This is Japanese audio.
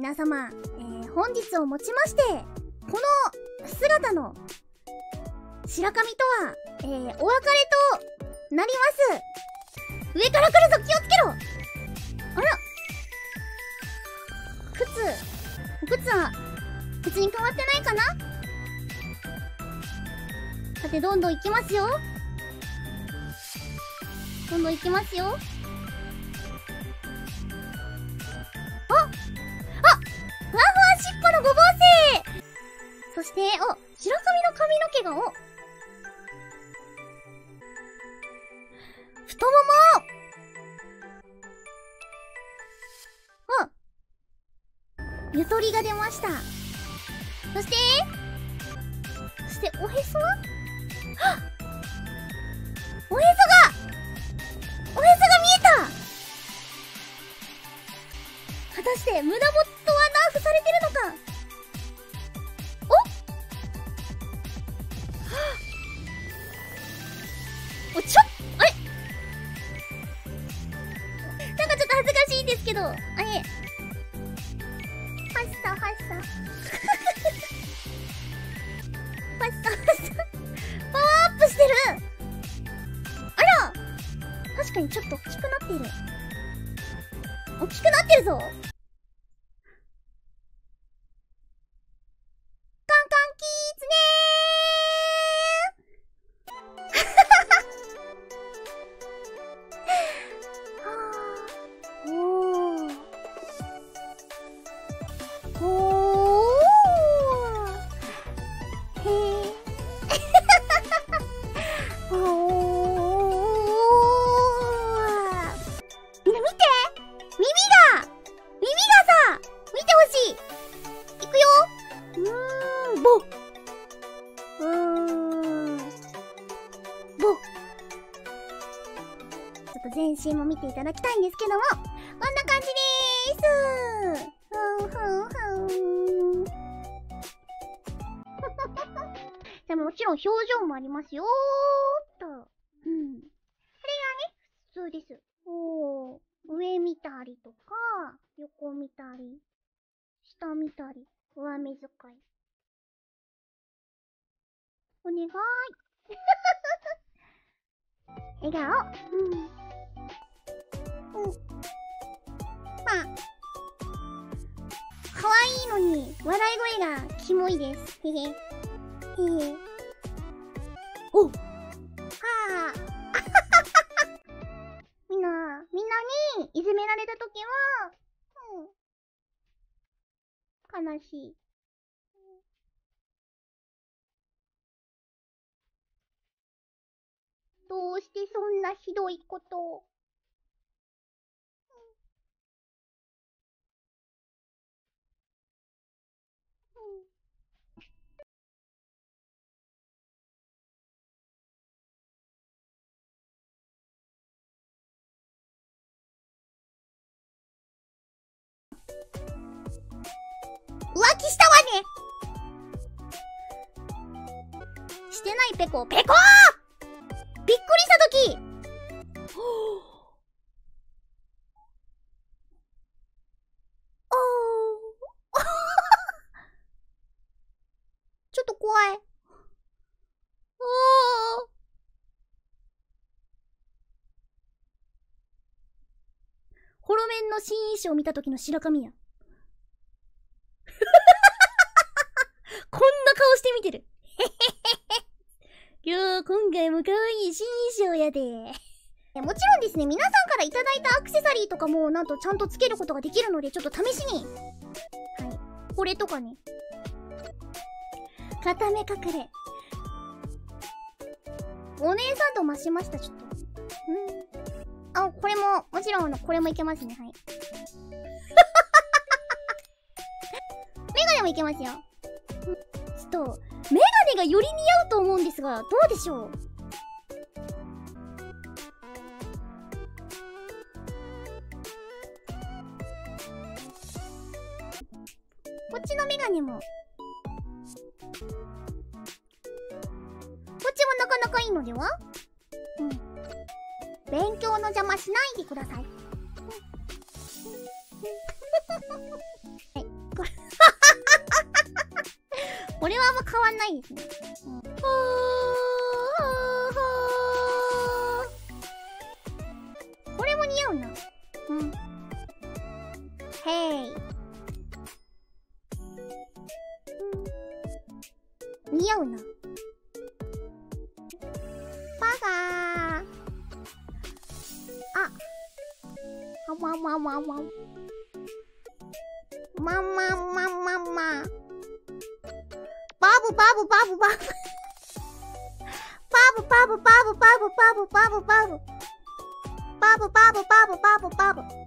皆様、えー、本日をもちまして、この姿の白髪とは、えー、お別れとなります。上から来るぞ気をつけろあら靴、靴は別に変わってないかな？さて、どんどん行きますよ。どんどん行きますよ。そして、お、白髪の髪の毛が、お、太ももうん。ゆとりが出ました。そして、そして、おへそは？おへそが！おへそが見えた！果たして、無駄ボッッサファッサ。フファッサ。パワーアップしてるあら確かにちょっと大きくなっている。大きくなってるぞ全身も見ていただきたいんですけども、こんな感じでーすふんふんふん。でももちろん表情もありますよーと。うん。これがね、普通です。おー。上見たりとか、横見たり、下見たり、上目遣い。お願い。笑顔。うん。うん。まあ、可愛いのに、笑い声がキモいです。へへ。へへ。おはあ。みんな、みんなにいじめられたときは、うん。悲しい。どうしてそんなひどいことを。浮気したわね。してないペコ、ペコー！びっくりしたとき ちょっと怖い。ホロメンの新衣装を見た時の白髪や。こんな顔して見てる。へへへ今日、今回も可愛い新衣装やで。もちろんですね、皆さんからいただいたアクセサリーとかも、なんとちゃんとつけることができるので、ちょっと試しに。はい。これとかね。片目隠れ。お姉さんと増しました、ちょっと。うん。あ、これも、もちろん、あの、これもいけますね、はい。メガネもいけますよ。ちょっと、メネがより似合うと思うんですが、どうでしょう？こっちのメガネも。こっちもなかなかいいのでは？うん。勉強の邪魔しないでください。はい。これはあんま変わんないですね。うん、はーこれも似合うな。うん。へい。似合うな。バカー。あ。あわわわわ。ままままま。バブバブバブバブ。バブバブバブバブバブバブバブ。バブバブバブバブバブ。